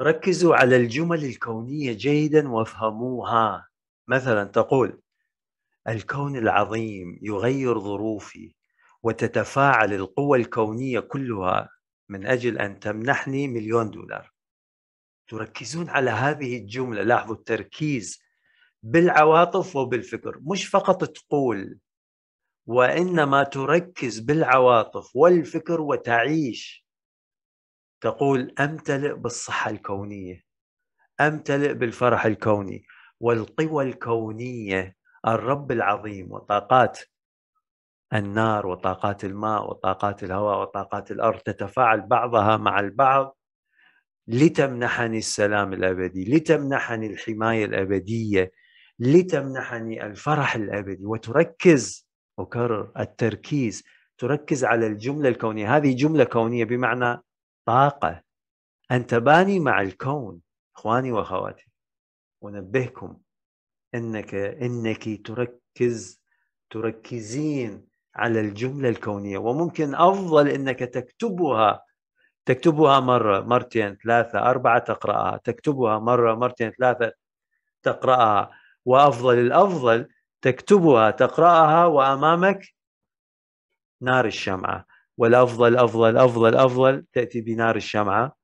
ركزوا على الجمل الكونية جيدا وافهموها. مثلا تقول الكون العظيم يغير ظروفي وتتفاعل القوى الكونية كلها من أجل أن تمنحني مليون دولار. تركزون على هذه الجملة لاحظوا التركيز بالعواطف وبالفكر. مش فقط تقول وإنما تركز بالعواطف والفكر وتعيش تقول أمتلئ بالصحة الكونية أمتلئ بالفرح الكوني والقوى الكونية الرب العظيم وطاقات النار وطاقات الماء وطاقات الهواء وطاقات الأرض تتفاعل بعضها مع البعض لتمنحني السلام الأبدي، لتمنحني الحماية الأبدية، لتمنحني الفرح الأبدي وتركز أكرر التركيز تركز على الجملة الكونية، هذه جملة كونية بمعنى طاقة. انت باني مع الكون إخواني وأخواتي. أنبهكم إنك إنك تركز تركزين على الجملة الكونية. وممكن أفضل أنك تكتبها تكتبها مرة مرتين ثلاثة أربعة تقرأها. تكتبها مرة مرتين ثلاثة تقرأها. وأفضل الأفضل تكتبها تقرأها وأمامك نار الشمعة. والأفضل أفضل أفضل أفضل تأتي بنار الشمعة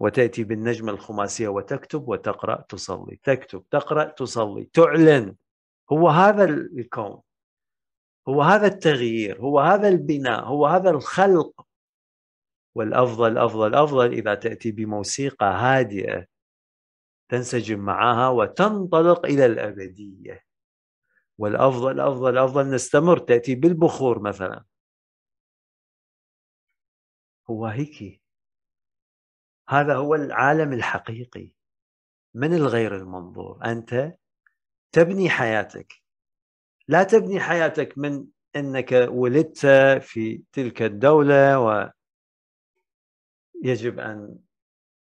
وتأتي بالنجمة الخماسية وتكتب وتقرأ تصلي. تكتب تقرأ تصلي. تعلن. هو هذا الكون. هو هذا التغيير. هو هذا البناء. هو هذا الخلق. والأفضل أفضل أفضل إذا تأتي بموسيقى هادئة تنسجم معها وتنطلق إلى الأبدية. والأفضل أفضل أفضل نستمر تأتي بالبخور مثلا. هو هيك هذا هو العالم الحقيقي. من الغير المنظور؟ أنت تبني حياتك. لا تبني حياتك من إنك ولدت في تلك الدولة ويجب أن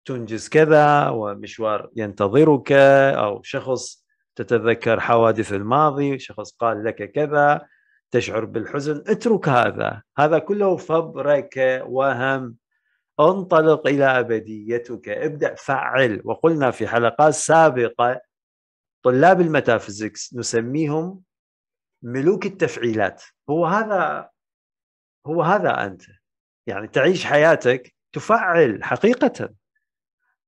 تنجز كذا ومشوار ينتظرك أو شخص تتذكر حوادث الماضي شخص قال لك كذا. تشعر بالحزن اترك هذا. هذا كله فبركه وهم. انطلق إلى أبديتك. ابدأ فعل. وقلنا في حلقات سابقة طلاب الميتافيزيكس نسميهم ملوك التفعيلات. هو هذا هو هذا أنت. يعني تعيش حياتك تفعل حقيقة.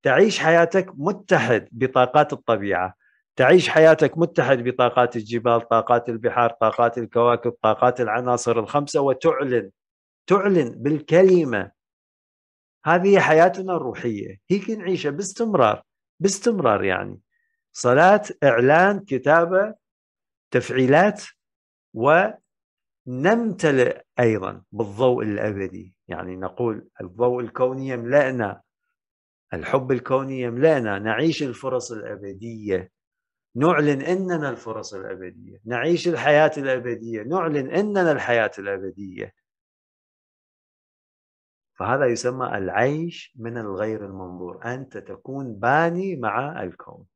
تعيش حياتك متحد بطاقات الطبيعة. تعيش حياتك متحد بطاقات الجبال طاقات البحار طاقات الكواكب طاقات العناصر الخمسة وتعلن تعلن بالكلمة. هذه حياتنا الروحية. هيك نعيشها باستمرار باستمرار يعني. صلاة إعلان كتابة تفعيلات ونمتلئ أيضا بالضوء الأبدي. يعني نقول الضوء الكوني يملأنا الحب الكوني يملأنا نعيش الفرص الأبدية. نعلن إننا الفرص الأبدية نعيش الحياة الأبدية نعلن إننا الحياة الأبدية. فهذا يسمى العيش من الغير المنظور أنت تكون باني مع الكون.